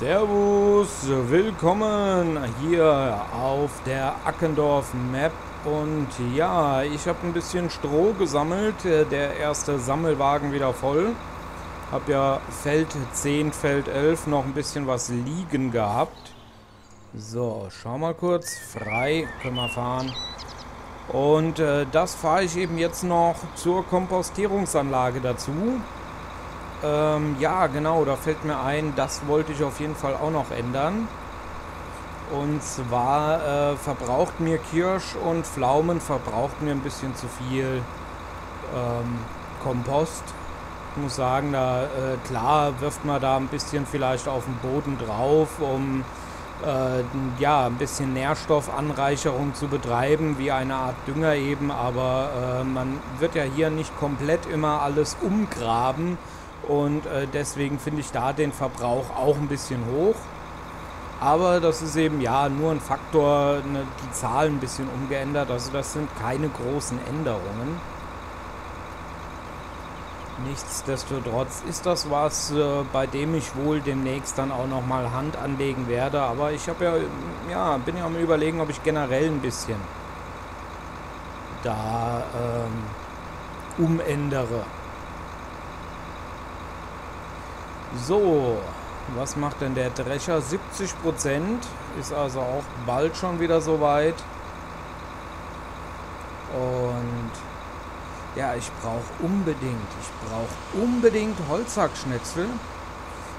Servus, willkommen hier auf der Ackendorf Map und ja, ich habe ein bisschen Stroh gesammelt, der erste Sammelwagen wieder voll. Hab ja Feld 10, Feld 11 noch ein bisschen was liegen gehabt. So, schau mal kurz, frei, können wir fahren. Und äh, das fahre ich eben jetzt noch zur Kompostierungsanlage dazu. Ähm, ja, genau, da fällt mir ein, das wollte ich auf jeden Fall auch noch ändern. Und zwar äh, verbraucht mir Kirsch und Pflaumen, verbraucht mir ein bisschen zu viel ähm, Kompost. Ich muss sagen, da äh, klar wirft man da ein bisschen vielleicht auf den Boden drauf, um äh, ja, ein bisschen Nährstoffanreicherung zu betreiben, wie eine Art Dünger eben, aber äh, man wird ja hier nicht komplett immer alles umgraben und äh, deswegen finde ich da den Verbrauch auch ein bisschen hoch. Aber das ist eben ja nur ein Faktor, ne, die Zahl ein bisschen umgeändert. Also das sind keine großen Änderungen. Nichtsdestotrotz ist das was, äh, bei dem ich wohl demnächst dann auch nochmal Hand anlegen werde. Aber ich habe ja, ja, bin ja am überlegen, ob ich generell ein bisschen da ähm, umändere. So, was macht denn der Drescher? 70% ist also auch bald schon wieder soweit. Und ja, ich brauche unbedingt, ich brauche unbedingt Holzhackschnitzel.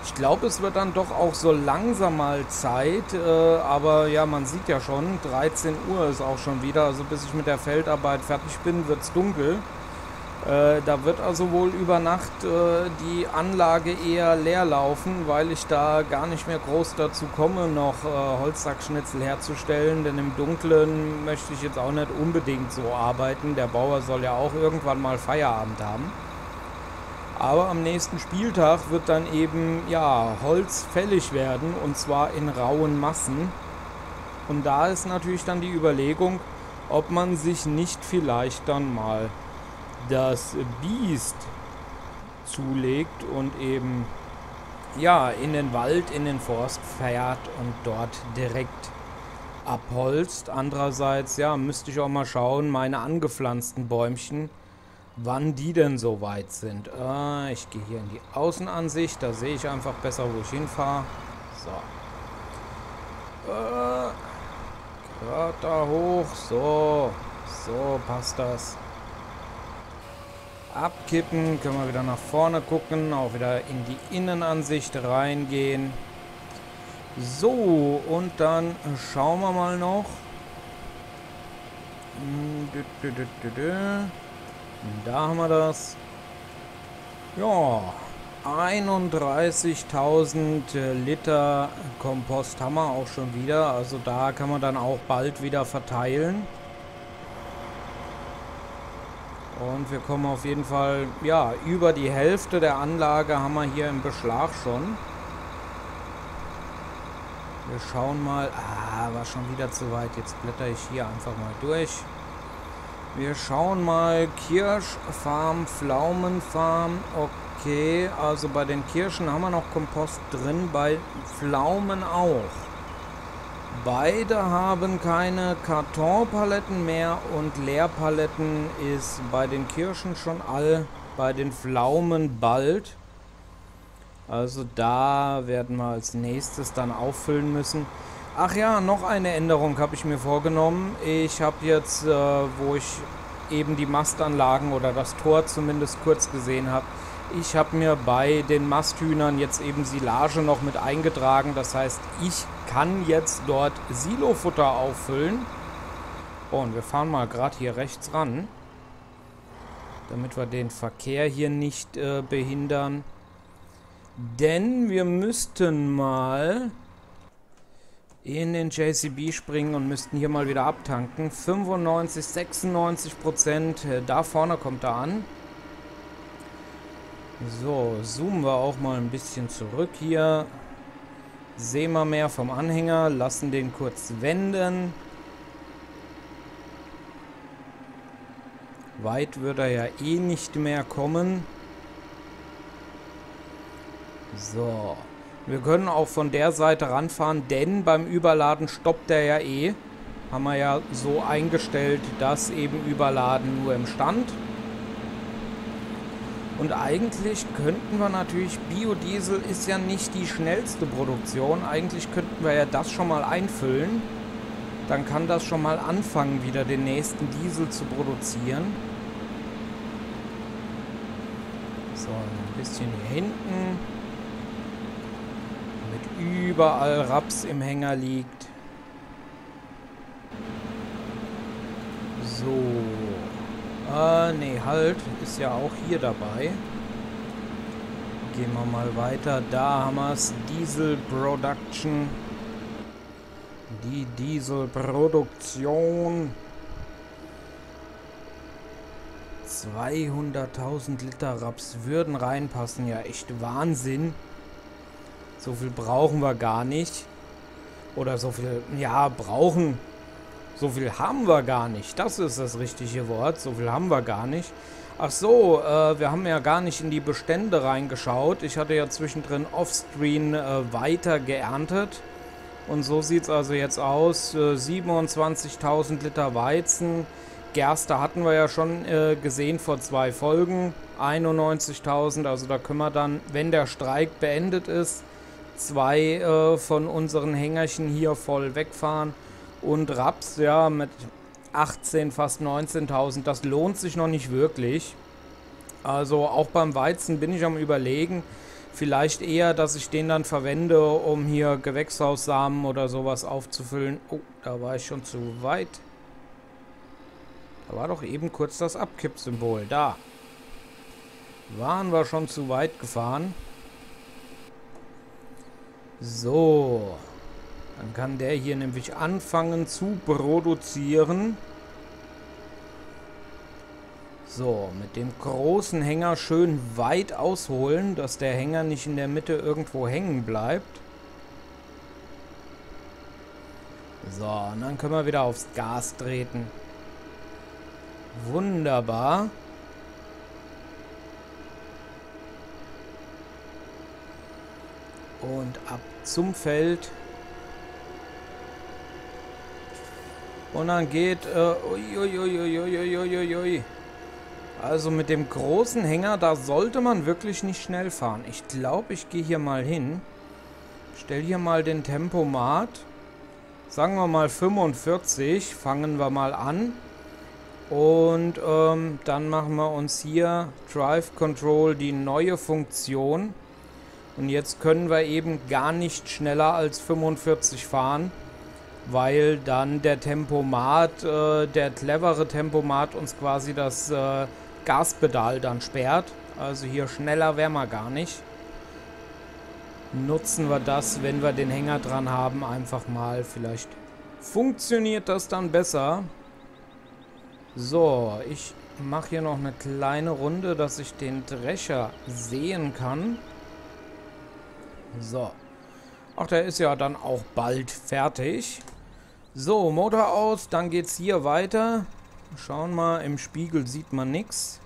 Ich glaube, es wird dann doch auch so langsam mal Zeit, äh, aber ja, man sieht ja schon, 13 Uhr ist auch schon wieder, also bis ich mit der Feldarbeit fertig bin, wird es dunkel. Äh, da wird also wohl über Nacht äh, die Anlage eher leer laufen, weil ich da gar nicht mehr groß dazu komme, noch äh, Holzsackschnitzel herzustellen. Denn im Dunkeln möchte ich jetzt auch nicht unbedingt so arbeiten. Der Bauer soll ja auch irgendwann mal Feierabend haben. Aber am nächsten Spieltag wird dann eben ja Holz fällig werden und zwar in rauen Massen. Und da ist natürlich dann die Überlegung, ob man sich nicht vielleicht dann mal das Biest zulegt und eben ja in den Wald, in den Forst fährt und dort direkt abholzt. Andererseits, ja, müsste ich auch mal schauen, meine angepflanzten Bäumchen, wann die denn so weit sind. Äh, ich gehe hier in die Außenansicht, da sehe ich einfach besser, wo ich hinfahre. So. Äh, gerade da hoch, so. So passt das abkippen, können wir wieder nach vorne gucken, auch wieder in die Innenansicht reingehen. So, und dann schauen wir mal noch. Da haben wir das. Ja, 31.000 Liter Kompost haben wir auch schon wieder. Also da kann man dann auch bald wieder verteilen. Und wir kommen auf jeden Fall, ja, über die Hälfte der Anlage haben wir hier im Beschlag schon. Wir schauen mal. Ah, war schon wieder zu weit. Jetzt blätter ich hier einfach mal durch. Wir schauen mal. Kirschfarm, Pflaumenfarm. Okay, also bei den Kirschen haben wir noch Kompost drin. Bei Pflaumen auch. Beide haben keine Kartonpaletten mehr und Leerpaletten ist bei den Kirschen schon all, bei den Pflaumen bald. Also da werden wir als nächstes dann auffüllen müssen. Ach ja, noch eine Änderung habe ich mir vorgenommen. Ich habe jetzt, äh, wo ich eben die Mastanlagen oder das Tor zumindest kurz gesehen habe, ich habe mir bei den Masthühnern jetzt eben Silage noch mit eingetragen. Das heißt, ich kann jetzt dort Silofutter auffüllen. Oh, und wir fahren mal gerade hier rechts ran. Damit wir den Verkehr hier nicht äh, behindern. Denn wir müssten mal in den JCB springen und müssten hier mal wieder abtanken. 95, 96 Prozent. Äh, da vorne kommt er an. So, zoomen wir auch mal ein bisschen zurück hier. Sehen wir mehr vom Anhänger, lassen den kurz wenden. Weit wird er ja eh nicht mehr kommen. So. Wir können auch von der Seite ranfahren, denn beim Überladen stoppt der ja eh. Haben wir ja so eingestellt, dass eben Überladen nur im Stand. Und eigentlich könnten wir natürlich, Biodiesel ist ja nicht die schnellste Produktion, eigentlich könnten wir ja das schon mal einfüllen. Dann kann das schon mal anfangen, wieder den nächsten Diesel zu produzieren. So, ein bisschen hier hinten. Mit überall Raps im Hänger liegt. So. Äh, nee, halt. Ist ja auch hier dabei. Gehen wir mal weiter. Da haben wir es. Diesel Production. Die Dieselproduktion. 200.000 Liter Raps würden reinpassen. Ja, echt Wahnsinn. So viel brauchen wir gar nicht. Oder so viel, ja, brauchen. So viel haben wir gar nicht. Das ist das richtige Wort. So viel haben wir gar nicht. Ach so, äh, wir haben ja gar nicht in die Bestände reingeschaut. Ich hatte ja zwischendrin offscreen äh, weiter geerntet. Und so sieht es also jetzt aus. Äh, 27.000 Liter Weizen. Gerste hatten wir ja schon äh, gesehen vor zwei Folgen. 91.000. Also da können wir dann, wenn der Streik beendet ist, zwei äh, von unseren Hängerchen hier voll wegfahren. Und Raps, ja, mit 18, fast 19.000, das lohnt sich noch nicht wirklich. Also auch beim Weizen bin ich am überlegen, vielleicht eher, dass ich den dann verwende, um hier Gewächshaussamen oder sowas aufzufüllen. Oh, da war ich schon zu weit. Da war doch eben kurz das Abkippsymbol. Da. Waren wir schon zu weit gefahren. So. Dann kann der hier nämlich anfangen zu produzieren. So, mit dem großen Hänger schön weit ausholen, dass der Hänger nicht in der Mitte irgendwo hängen bleibt. So, und dann können wir wieder aufs Gas treten. Wunderbar. Und ab zum Feld. Und dann geht... Äh. Also mit dem großen Hänger, da sollte man wirklich nicht schnell fahren. Ich glaube, ich gehe hier mal hin. Stell hier mal den Tempomat. Sagen wir mal 45. Fangen wir mal an. Und ähm, dann machen wir uns hier Drive Control die neue Funktion. Und jetzt können wir eben gar nicht schneller als 45 fahren weil dann der Tempomat, äh, der clevere Tempomat uns quasi das äh, Gaspedal dann sperrt. Also hier schneller wären wir gar nicht. Nutzen wir das, wenn wir den Hänger dran haben, einfach mal. Vielleicht funktioniert das dann besser. So, ich mache hier noch eine kleine Runde, dass ich den Drescher sehen kann. So. Ach, der ist ja dann auch bald fertig. So, Motor aus, dann geht's hier weiter. Schauen mal, im Spiegel sieht man nichts.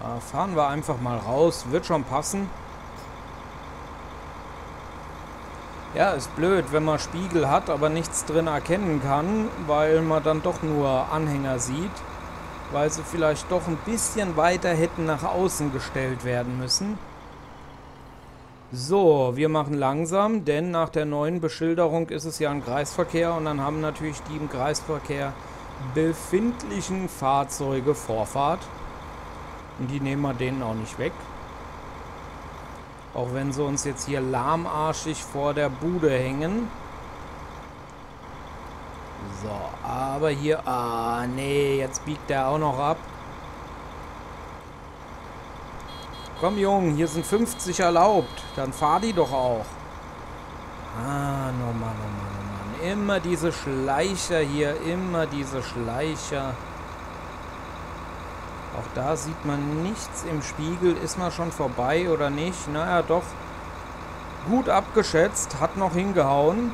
Ah, fahren wir einfach mal raus, wird schon passen. Ja, ist blöd, wenn man Spiegel hat, aber nichts drin erkennen kann, weil man dann doch nur Anhänger sieht. Weil sie vielleicht doch ein bisschen weiter hätten nach außen gestellt werden müssen. So, wir machen langsam, denn nach der neuen Beschilderung ist es ja ein Kreisverkehr und dann haben natürlich die im Kreisverkehr befindlichen Fahrzeuge Vorfahrt. Und die nehmen wir denen auch nicht weg. Auch wenn sie uns jetzt hier lahmarschig vor der Bude hängen. So, aber hier... Ah, nee, jetzt biegt der auch noch ab. Komm, Jungen, hier sind 50 erlaubt. Dann fahr die doch auch. Ah, no Mann, oh Mann, oh Mann. Immer diese Schleicher hier, immer diese Schleicher. Auch da sieht man nichts im Spiegel. Ist man schon vorbei oder nicht? Naja, doch. Gut abgeschätzt, hat noch hingehauen.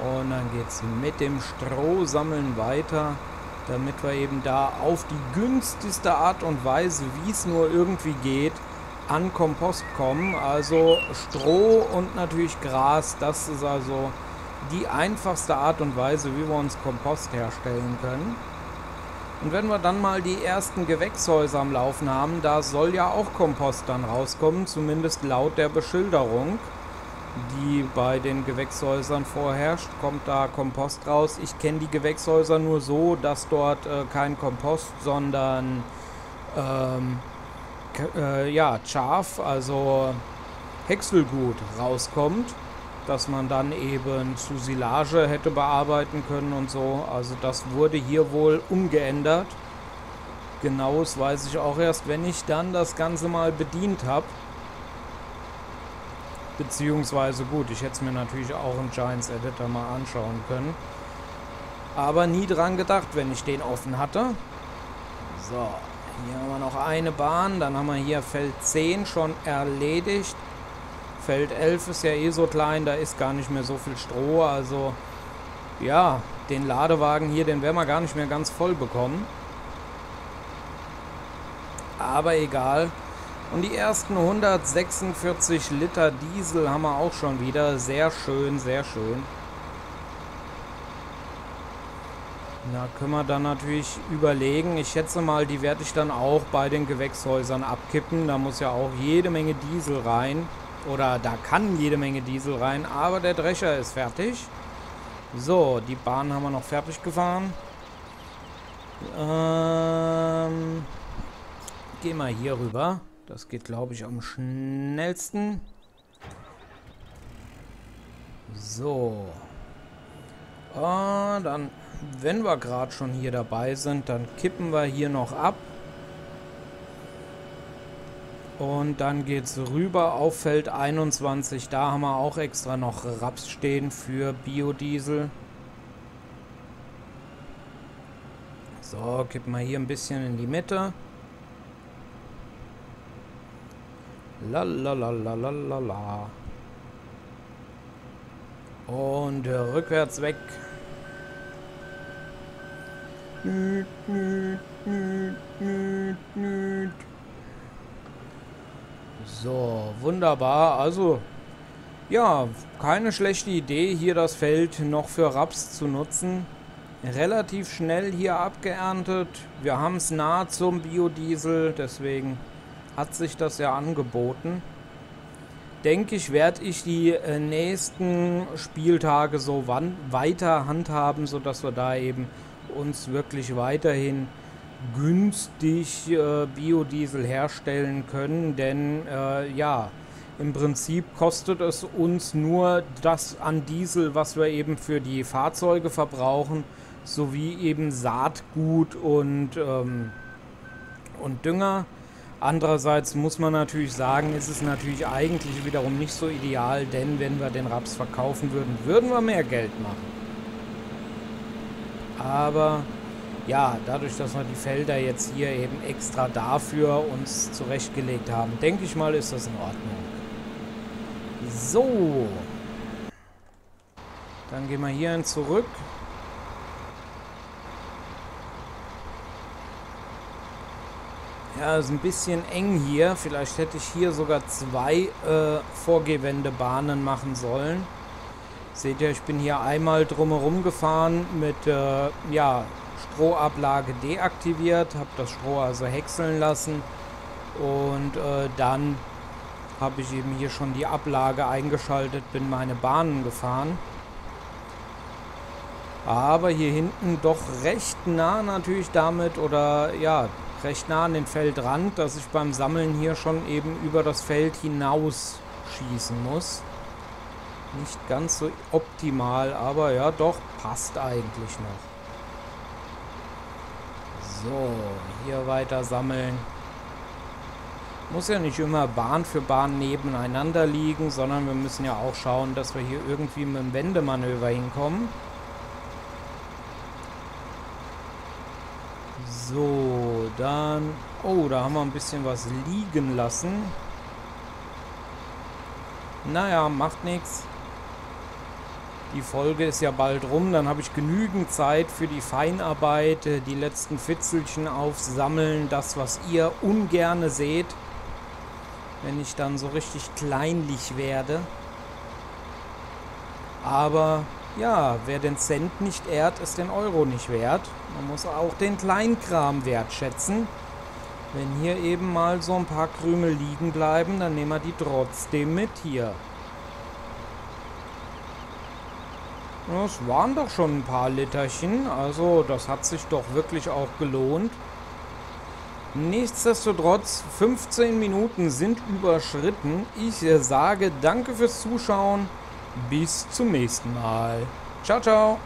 Und dann geht's mit dem Strohsammeln weiter. Damit wir eben da auf die günstigste Art und Weise, wie es nur irgendwie geht, an Kompost kommen. Also Stroh und natürlich Gras, das ist also die einfachste Art und Weise, wie wir uns Kompost herstellen können. Und wenn wir dann mal die ersten Gewächshäuser am Laufen haben, da soll ja auch Kompost dann rauskommen, zumindest laut der Beschilderung, die bei den Gewächshäusern vorherrscht, kommt da Kompost raus. Ich kenne die Gewächshäuser nur so, dass dort äh, kein Kompost, sondern ähm, äh, ja, Schaf, also Häckselgut rauskommt, dass man dann eben zu Silage hätte bearbeiten können und so. Also das wurde hier wohl umgeändert. Genaues weiß ich auch erst, wenn ich dann das Ganze mal bedient habe. Beziehungsweise gut, ich hätte es mir natürlich auch im Giants Editor mal anschauen können. Aber nie dran gedacht, wenn ich den offen hatte. So, hier haben wir noch eine Bahn. Dann haben wir hier Feld 10 schon erledigt. Feld 11 ist ja eh so klein, da ist gar nicht mehr so viel Stroh. Also ja, den Ladewagen hier, den werden wir gar nicht mehr ganz voll bekommen. Aber egal. Und die ersten 146 Liter Diesel haben wir auch schon wieder. Sehr schön, sehr schön. Da können wir dann natürlich überlegen. Ich schätze mal, die werde ich dann auch bei den Gewächshäusern abkippen. Da muss ja auch jede Menge Diesel rein. Oder da kann jede Menge Diesel rein. Aber der Drescher ist fertig. So, die Bahn haben wir noch fertig gefahren. Ähm, gehen wir hier rüber. Das geht, glaube ich, am schnellsten. So. Ah, dann wenn wir gerade schon hier dabei sind, dann kippen wir hier noch ab. Und dann geht es rüber auf Feld 21. Da haben wir auch extra noch Raps stehen für Biodiesel. So, kippen wir hier ein bisschen in die Mitte. Lalalalalalala. Und rückwärts weg. So, wunderbar. Also, ja, keine schlechte Idee, hier das Feld noch für Raps zu nutzen. Relativ schnell hier abgeerntet. Wir haben es nah zum Biodiesel, deswegen hat sich das ja angeboten. Denke ich, werde ich die äh, nächsten Spieltage so weiter handhaben, sodass wir da eben uns wirklich weiterhin günstig äh, Biodiesel herstellen können, denn äh, ja, im Prinzip kostet es uns nur das an Diesel, was wir eben für die Fahrzeuge verbrauchen, sowie eben Saatgut und, ähm, und Dünger. Andererseits muss man natürlich sagen, ist es natürlich eigentlich wiederum nicht so ideal, denn wenn wir den Raps verkaufen würden, würden wir mehr Geld machen. Aber ja, dadurch, dass wir die Felder jetzt hier eben extra dafür uns zurechtgelegt haben, denke ich mal, ist das in Ordnung. So. Dann gehen wir hierhin zurück. Ja, ist ein bisschen eng hier. Vielleicht hätte ich hier sogar zwei äh, Vorgewendebahnen machen sollen. Seht ihr, ich bin hier einmal drumherum gefahren mit äh, ja, Strohablage deaktiviert, habe das Stroh also häckseln lassen und äh, dann habe ich eben hier schon die Ablage eingeschaltet, bin meine Bahnen gefahren. Aber hier hinten doch recht nah natürlich damit oder ja, recht nah an den Feldrand, dass ich beim Sammeln hier schon eben über das Feld hinaus schießen muss. Nicht ganz so optimal, aber ja, doch, passt eigentlich noch. So, hier weiter sammeln. Muss ja nicht immer Bahn für Bahn nebeneinander liegen, sondern wir müssen ja auch schauen, dass wir hier irgendwie mit dem Wendemanöver hinkommen. So, dann... Oh, da haben wir ein bisschen was liegen lassen. Naja, macht nichts. Die Folge ist ja bald rum, dann habe ich genügend Zeit für die Feinarbeit, äh, die letzten Fitzelchen aufsammeln, das, was ihr ungerne seht, wenn ich dann so richtig kleinlich werde. Aber ja, wer den Cent nicht ehrt, ist den Euro nicht wert. Man muss auch den Kleinkram wertschätzen. Wenn hier eben mal so ein paar Krümel liegen bleiben, dann nehmen wir die trotzdem mit hier. Das waren doch schon ein paar Literchen, also das hat sich doch wirklich auch gelohnt. Nichtsdestotrotz, 15 Minuten sind überschritten. Ich sage danke fürs Zuschauen. Bis zum nächsten Mal. Ciao, ciao.